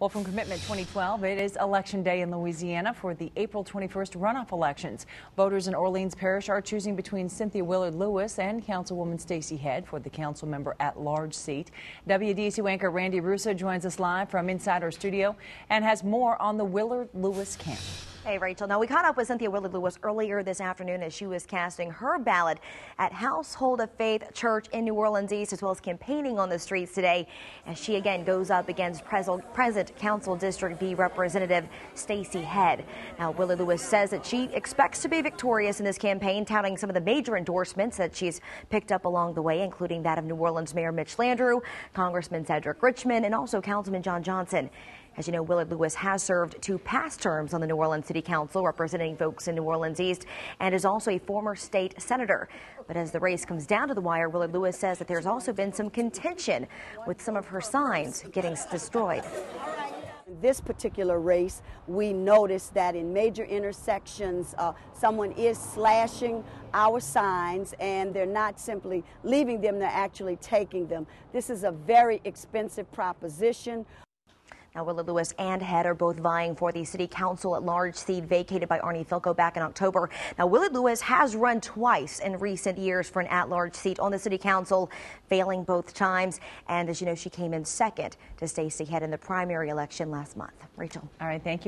Well, from Commitment 2012, it is Election Day in Louisiana for the April 21st runoff elections. Voters in Orleans Parish are choosing between Cynthia Willard Lewis and Councilwoman Stacy Head for the council member at large seat. WDSU anchor Randy Russo joins us live from inside our studio and has more on the Willard Lewis camp. Hey, Rachel. Now, we caught up with Cynthia Willard Lewis earlier this afternoon as she was casting her ballot at Household of Faith Church in New Orleans East, as well as campaigning on the streets today. As she again goes up against present Council District B Representative Stacy Head. Now, Willard Lewis says that she expects to be victorious in this campaign, touting some of the major endorsements that she's picked up along the way, including that of New Orleans Mayor Mitch Landrieu, Congressman Cedric Richmond, and also Councilman Jon Johnson. As you know, Willard Lewis has served two past terms on the New Orleans City Council, representing folks in New Orleans East, and is also a former state senator. But as the race comes down to the wire, Willard Lewis says that there's also been some contention with some of her signs getting destroyed. In this particular race, we noticed that in major intersections, uh, someone is slashing our signs and they're not simply leaving them, they're actually taking them. This is a very expensive proposition. Now, Willard Lewis and Head are both vying for the city council at large seat vacated by Arnie Fielkow back in October. Now, Willard Lewis has run twice in recent years for an at large seat on the city council, failing both times. And as you know, she came in second to Stacy Head in the primary election last month. Rachel. All right, thank you.